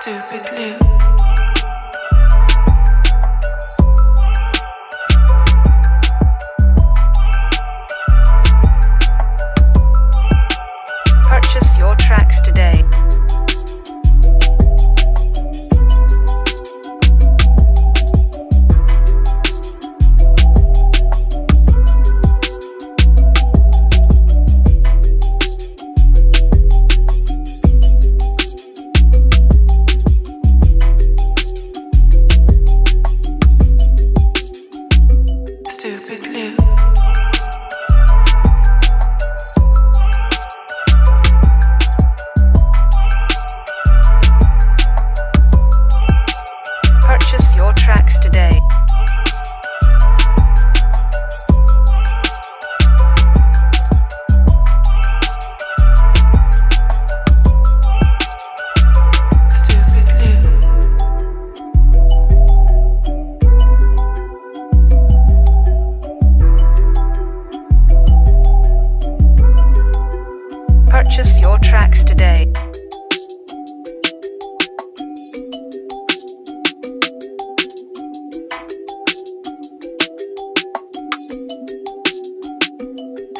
Stupid Lou. Purchase your tracks today. Purchase your tracks today.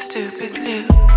Stupid Lou.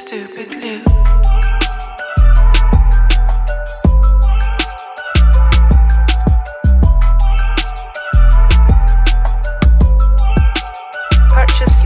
stupid purchase